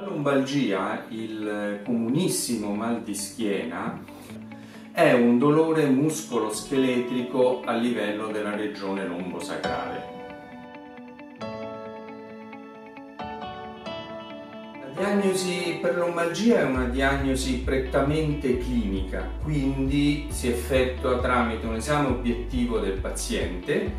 lombalgia, il comunissimo mal di schiena, è un dolore muscolo-scheletrico a livello della regione lombosacrale. La diagnosi per lombalgia è una diagnosi prettamente clinica, quindi si effettua tramite un esame obiettivo del paziente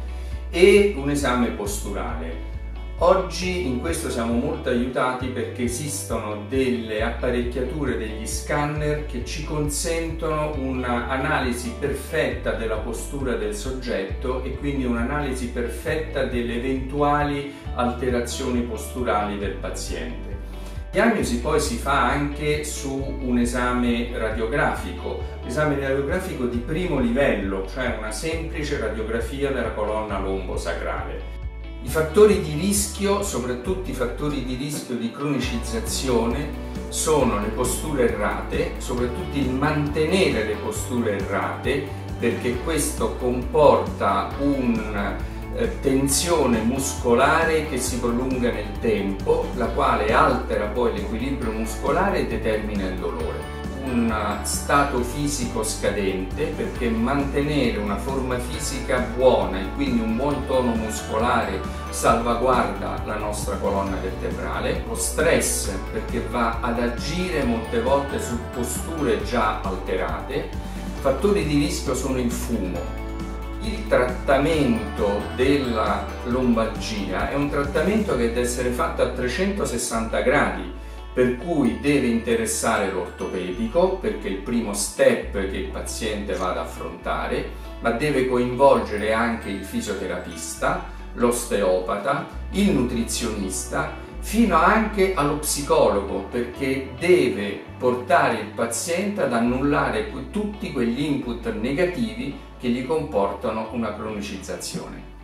e un esame posturale. Oggi in questo siamo molto aiutati perché esistono delle apparecchiature, degli scanner che ci consentono un'analisi perfetta della postura del soggetto e quindi un'analisi perfetta delle eventuali alterazioni posturali del paziente. Diagnosi poi si fa anche su un esame radiografico, esame radiografico di primo livello, cioè una semplice radiografia della colonna lombosacrale. I fattori di rischio, soprattutto i fattori di rischio di cronicizzazione, sono le posture errate, soprattutto il mantenere le posture errate, perché questo comporta una eh, tensione muscolare che si prolunga nel tempo, la quale altera poi l'equilibrio muscolare e determina il dolore un stato fisico scadente perché mantenere una forma fisica buona e quindi un buon tono muscolare salvaguarda la nostra colonna vertebrale, lo stress perché va ad agire molte volte su posture già alterate, fattori di rischio sono il fumo, il trattamento della lombalgia è un trattamento che deve essere fatto a 360 gradi per cui deve interessare l'ortopedico perché è il primo step che il paziente va ad affrontare, ma deve coinvolgere anche il fisioterapista, l'osteopata, il nutrizionista, fino anche allo psicologo perché deve portare il paziente ad annullare tutti quegli input negativi che gli comportano una cronicizzazione.